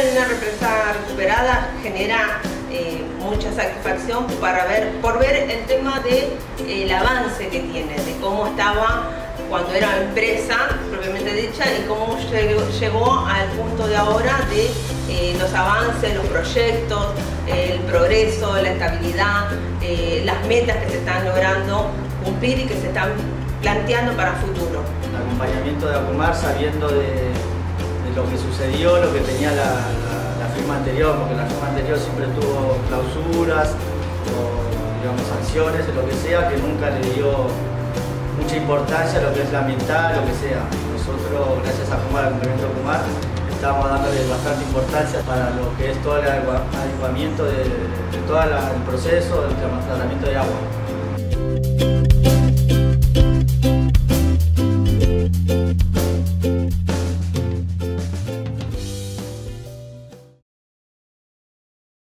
en una represa recuperada genera eh, mucha satisfacción para ver, por ver el tema del de, el avance que tiene, de cómo estaba cuando era empresa propiamente dicha y cómo llegó, al punto de ahora de eh, los avances, los proyectos, el progreso, la estabilidad, eh, las metas que se están logrando cumplir y que se están planteando para futuro. El acompañamiento de Acumar sabiendo de lo que sucedió, lo que tenía la, firma anterior, porque la firma anterior siempre tuvo clausuras o digamos sanciones lo que sea, que nunca le dio mucha importancia a lo que es la ambiental, lo que sea. Nosotros, gracias a Acumar, al complemento de Acumar, estamos dándole bastante importancia para lo que es todo el adecuamiento de, de todo el proceso del tratamiento de agua.